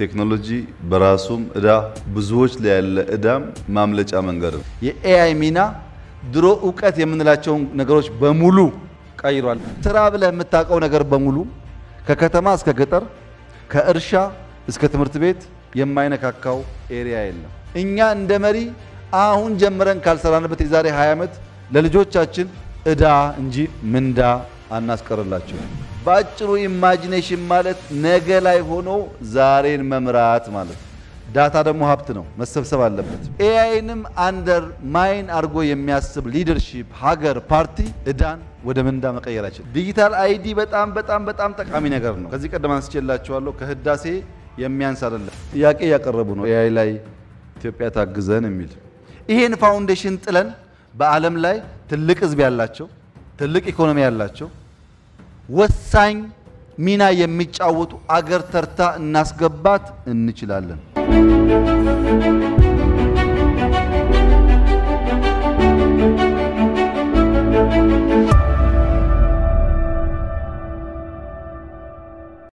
ቴክኖሎጂ በራሱም እዳ ብዙዎች ላይ ያለ እዳም ማምለጫ መንገድ ነው። የ AI ሚና ድሮ እውቀት የምንላቸውን ነገሮች በሙሉ ቀይሯል። ስራ ብለህ የምታውቀው ነገር በሙሉ ከከተማ እስከ ገጠር ከእርሻ እስከ ትምህርት ቤት የማይነካካው area የለም። እኛ እንደ መሪ አሁን ጀምረን ካልሰራንበት የዛሬ 20 ዓመት ለልጆቻችን እዳ እንጂ ምንዳ አናስቀርላቸው። በአጭሩ imagination ማለት ነገ ላይ ሆኖ ዛሬን መምራት ማለት ነው። data ደግሞ ሀብት ነው፣ መሰብሰብ አለበት። AI ንም undermine አድርጎ የሚያስብ leadership ሀገር፣ ፓርቲ እዳን ወደ ምንዳ መቀየር አይችልም። digital ID በጣም በጣም በጣም ጠቃሚ ነገር ነው። ከዚህ ቀደም አንስቼላችኋለሁ። ከህዳሴ የሚያንስ አይደለም። ጥያቄ እያቀረቡ ነው AI ላይ ኢትዮጵያ ታግዘን የሚል ይሄን foundation ጥለን በዓለም ላይ ትልቅ ህዝብ ያላቸው ትልቅ ኢኮኖሚ ያላቸው ወሳኝ ሚና የሚጫወቱ አገር ተርታ እናስገባት እንችላለን።